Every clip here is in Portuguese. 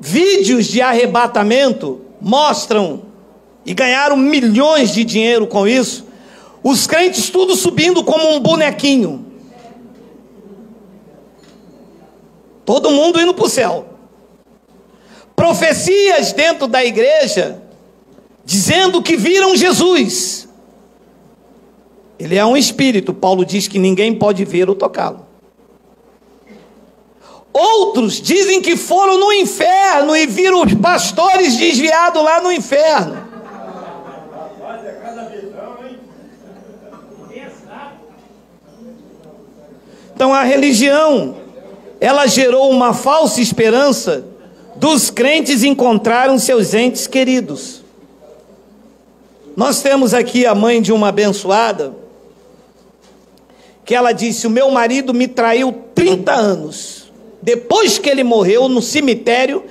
vídeos de arrebatamento mostram e ganharam milhões de dinheiro com isso. Os crentes tudo subindo como um bonequinho. Todo mundo indo para o céu. Profecias dentro da igreja dizendo que viram Jesus. Ele é um espírito. Paulo diz que ninguém pode ver ou tocá-lo. Outros dizem que foram no inferno e viram os pastores desviados lá no inferno. Então a religião, ela gerou uma falsa esperança dos crentes encontraram seus entes queridos. Nós temos aqui a mãe de uma abençoada, que ela disse: O meu marido me traiu 30 anos. Depois que ele morreu no cemitério,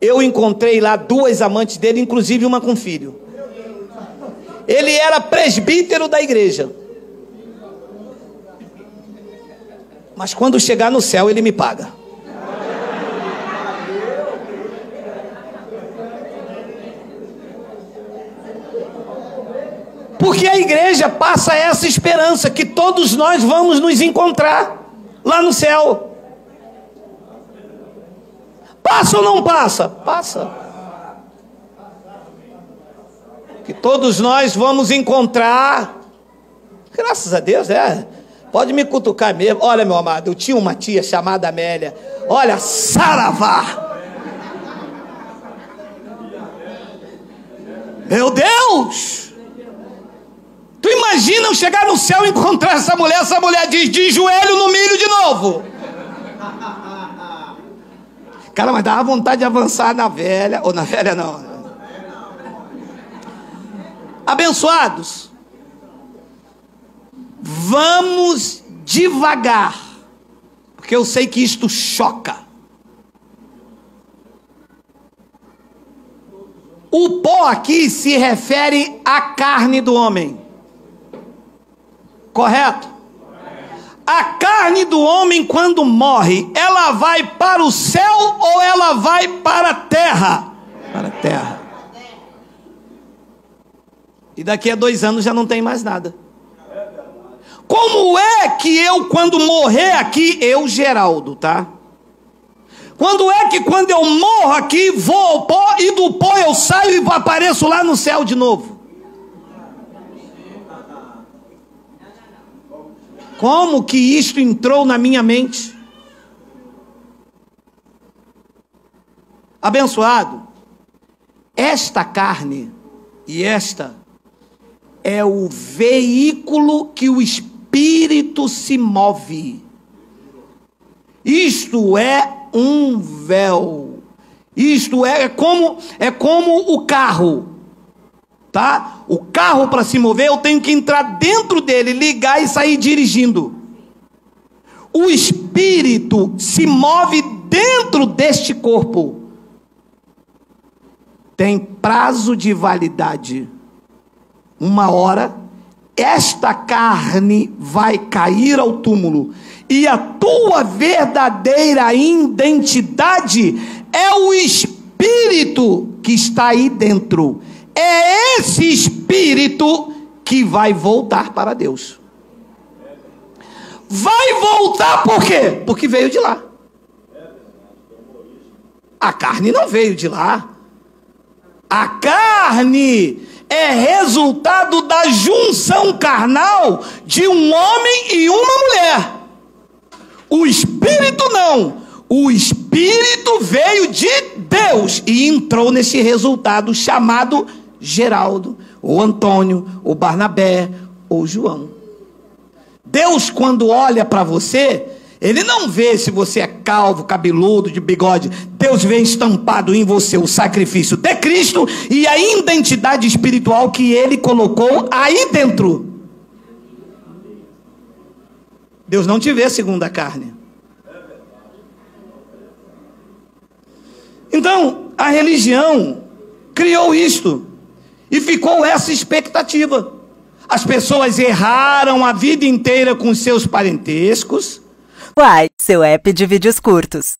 eu encontrei lá duas amantes dele, inclusive uma com filho. Ele era presbítero da igreja. Mas quando chegar no céu, ele me paga. Porque a igreja passa essa esperança que todos nós vamos nos encontrar lá no céu. Passa ou não passa? Passa. Que todos nós vamos encontrar. Graças a Deus, é. Pode me cutucar mesmo. Olha, meu amado, eu tinha uma tia chamada Amélia. Olha, Saravá. Meu Deus! Tu imagina eu chegar no céu e encontrar essa mulher, essa mulher diz, de joelho no milho de novo. Cara, mas dava vontade de avançar na velha, ou na velha não. Abençoados, vamos devagar, porque eu sei que isto choca. O pó aqui se refere à carne do homem. Correto? A carne do homem, quando morre, ela vai para o céu ou ela vai para a terra? Para a terra. E daqui a dois anos já não tem mais nada. Como é que eu, quando morrer aqui, eu, Geraldo, tá? Quando é que quando eu morro aqui, vou ao pó e do pó eu saio e apareço lá no céu de novo? Como que isto entrou na minha mente? Abençoado, esta carne e esta é o veículo que o espírito se move. Isto é um véu. Isto é, é como é como o carro tá? O carro para se mover, eu tenho que entrar dentro dele, ligar e sair dirigindo. O espírito se move dentro deste corpo. Tem prazo de validade. Uma hora, esta carne vai cair ao túmulo. E a tua verdadeira identidade é o espírito que está aí dentro é esse espírito que vai voltar para Deus. Vai voltar por quê? Porque veio de lá. A carne não veio de lá. A carne é resultado da junção carnal de um homem e uma mulher. O espírito não. O espírito veio de Deus e entrou nesse resultado chamado Geraldo, ou Antônio, ou Barnabé, ou João. Deus, quando olha para você, ele não vê se você é calvo, cabeludo, de bigode. Deus vê estampado em você o sacrifício de Cristo e a identidade espiritual que ele colocou aí dentro. Deus não te vê segundo a carne. Então, a religião criou isto. E ficou essa expectativa. As pessoas erraram a vida inteira com seus parentescos. Uai, seu app de vídeos curtos.